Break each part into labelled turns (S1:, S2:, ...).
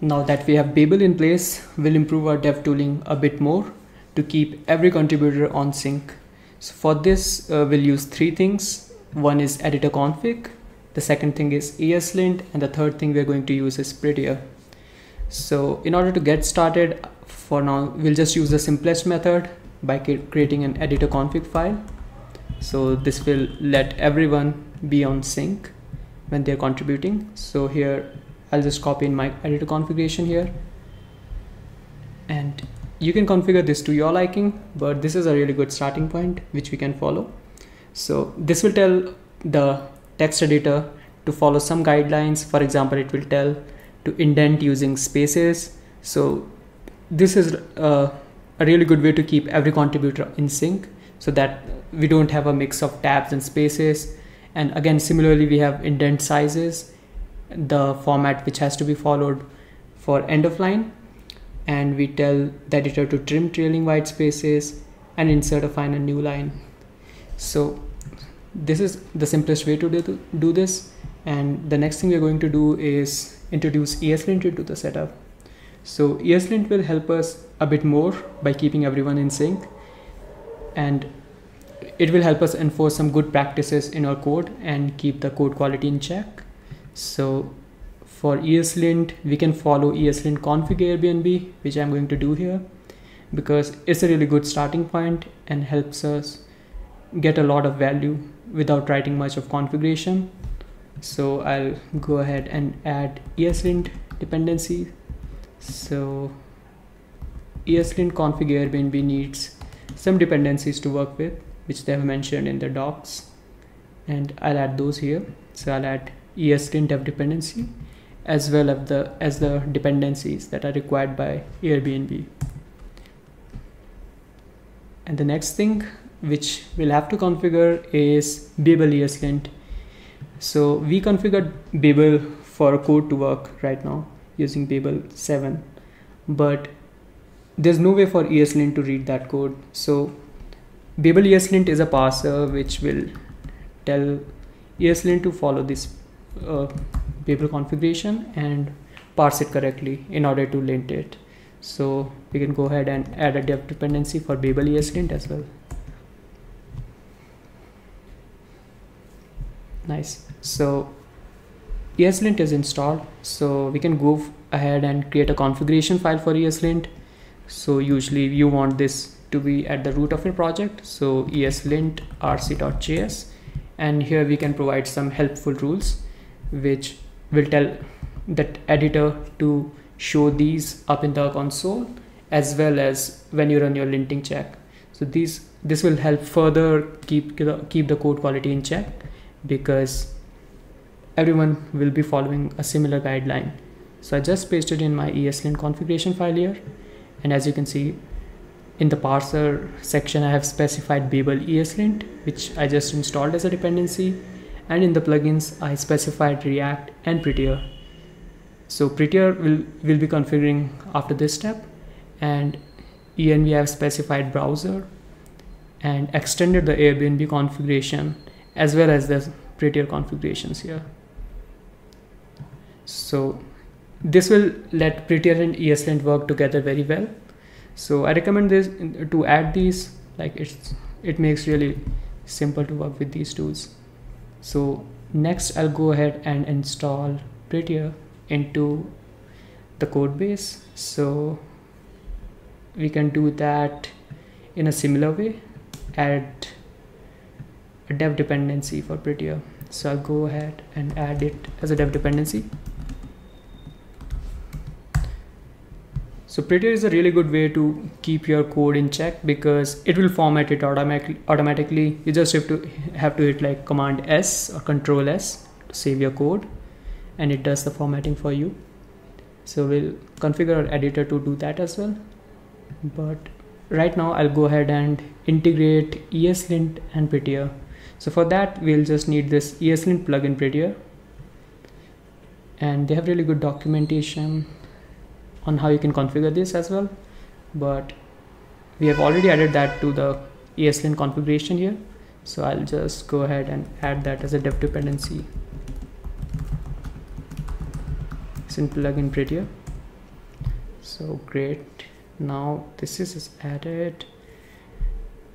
S1: now that we have Babel in place, we'll improve our dev tooling a bit more to keep every contributor on sync. So for this, uh, we'll use three things. One is editor config, the second thing is ESLint, and the third thing we're going to use is Prettier. So in order to get started, for now, we'll just use the simplest method by creating an editor config file. So this will let everyone be on sync when they're contributing. So here, I'll just copy in my editor configuration here. And you can configure this to your liking, but this is a really good starting point, which we can follow. So this will tell the text editor to follow some guidelines. For example, it will tell to indent using spaces. So this is uh, a really good way to keep every contributor in sync so that we don't have a mix of tabs and spaces. And again, similarly, we have indent sizes, the format which has to be followed for end of line. And we tell the editor to trim trailing white spaces and insert a final new line. So this is the simplest way to do, do this. And the next thing we're going to do is introduce ESLint into the setup. So ESLint will help us a bit more by keeping everyone in sync and it will help us enforce some good practices in our code and keep the code quality in check. So for ESLint, we can follow ESLint config Airbnb, which I'm going to do here because it's a really good starting point and helps us get a lot of value without writing much of configuration. So I'll go ahead and add ESLint dependency. So ESLint config Airbnb needs some dependencies to work with, which they have mentioned in the docs. And I'll add those here. So I'll add ESLint dependency as well as the as the dependencies that are required by Airbnb. And the next thing which we'll have to configure is Babel ESLint. So we configured Babel for code to work right now using Babel 7, but there's no way for ESLint to read that code. So Babel ESLint is a parser which will tell ESLint to follow this uh, Babel configuration and parse it correctly in order to lint it. So we can go ahead and add a dev dependency for Babel ESLint as well. Nice. So ESLint is installed. So we can go ahead and create a configuration file for ESLint. So usually you want this to be at the root of your project. So ESLint rc.js and here we can provide some helpful rules which will tell that editor to show these up in the console as well as when you run your linting check. So these this will help further keep keep the code quality in check because everyone will be following a similar guideline. So I just pasted in my ESLint configuration file here. And as you can see in the parser section, I have specified Babel ESLint, which I just installed as a dependency. And in the plugins, I specified React and Prettier. So Prettier will, will be configuring after this step. And ENV I have specified browser and extended the Airbnb configuration as well as the prettier configurations here. So this will let prettier and ESLint work together very well. So I recommend this to add these like it's it makes really simple to work with these tools. So next I'll go ahead and install prettier into the code base. So we can do that in a similar way add a dev dependency for prettier so I'll go ahead and add it as a dev dependency so prettier is a really good way to keep your code in check because it will format it automatically automatically. You just have to have to hit like command s or control s to save your code and it does the formatting for you. So we'll configure our editor to do that as well. But right now I'll go ahead and integrate ESLint and Prettier. So for that, we'll just need this ESLint plugin prettier. And they have really good documentation on how you can configure this as well. But we have already added that to the ESLint configuration here. So I'll just go ahead and add that as a dev dependency. ESLint plugin prettier. so great now this is added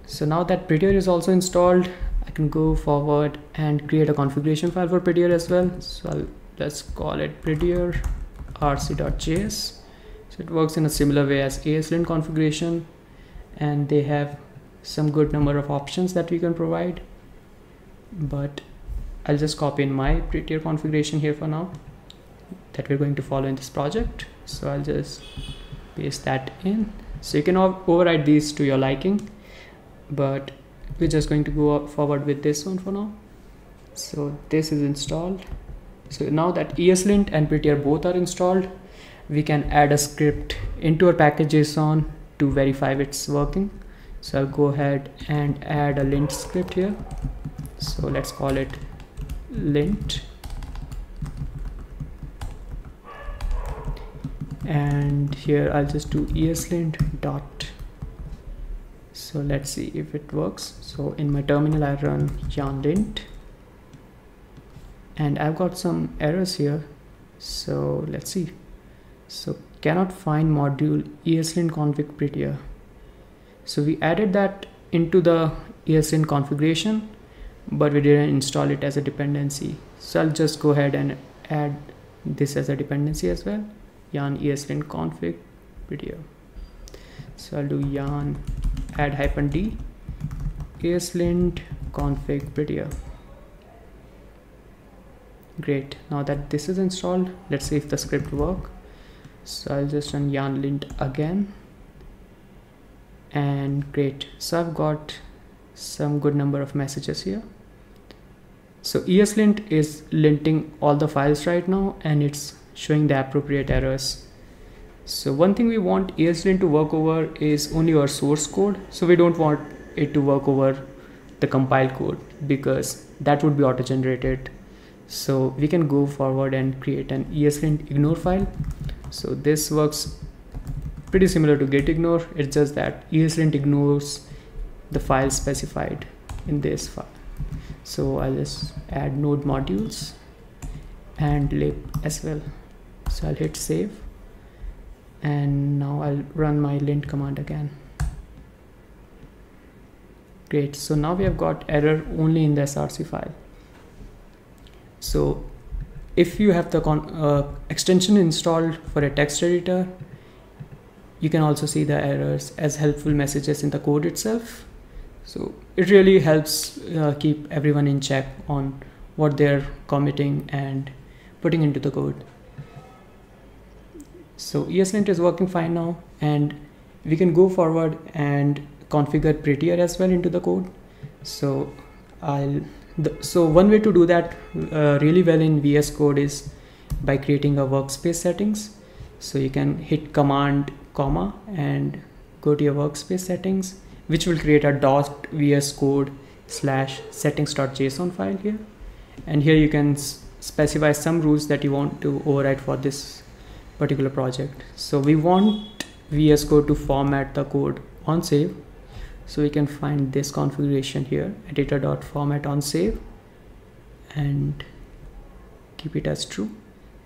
S1: so now that prettier is also installed I can go forward and create a configuration file for prettier as well so I'll, let's call it prettier rc.js it works in a similar way as ESLint configuration and they have some good number of options that we can provide. But I'll just copy in my prettier configuration here for now that we're going to follow in this project. So I'll just paste that in. So you can override these to your liking but we're just going to go forward with this one for now. So this is installed. So now that ESLint and Prettier both are installed we can add a script into our package.json to verify it's working. So I'll go ahead and add a lint script here. So let's call it lint. And here I'll just do eslint dot. So let's see if it works. So in my terminal I run yarn lint. And I've got some errors here. So let's see so cannot find module eslint config prettier so we added that into the eslint configuration but we didn't install it as a dependency. So I'll just go ahead and add this as a dependency as well. Yarn eslint config prettier so I'll do yarn add hyphen d. Eslint config prettier great. Now that this is installed let's see if the script work so I'll just run yarn lint again. And great. So I've got some good number of messages here. So ESLint is linting all the files right now and it's showing the appropriate errors. So one thing we want ESLint to work over is only our source code. So we don't want it to work over the compile code because that would be auto generated so we can go forward and create an ESLint ignore file so this works pretty similar to git ignore. It's just that ESLint ignores the file specified in this file. So I'll just add node modules and lib as well. So I'll hit save. And now I'll run my lint command again. Great. So now we have got error only in the src file. So if you have the uh, extension installed for a text editor you can also see the errors as helpful messages in the code itself. So it really helps uh, keep everyone in check on what they're committing and putting into the code. So ESLint is working fine now and we can go forward and configure prettier as well into the code. So I'll the, so one way to do that uh, really well in VS Code is by creating a workspace settings. So you can hit command comma and go to your workspace settings which will create a dot vs code slash settings.json file here. And here you can specify some rules that you want to override for this particular project. So we want vs code to format the code on save so we can find this configuration here editor.format on save and keep it as true.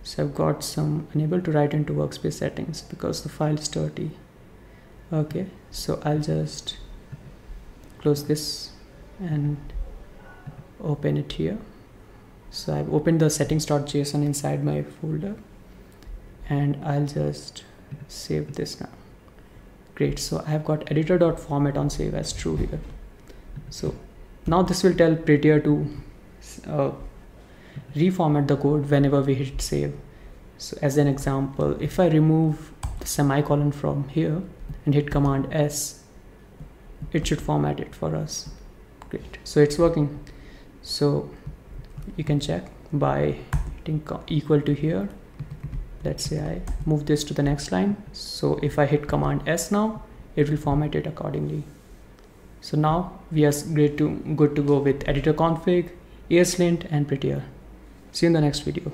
S1: So I've got some unable to write into workspace settings because the file is dirty. Okay so I'll just close this and open it here. So I've opened the settings.json inside my folder and I'll just save this now great. So I've got editor.format on save as true here. So now this will tell prettier to uh, reformat the code whenever we hit save. So as an example if I remove the semicolon from here and hit command S it should format it for us. Great. So it's working. So you can check by hitting equal to here let's say I move this to the next line. So if I hit command S now it will format it accordingly. So now we are great to good to go with editor config ESLint and prettier. See you in the next video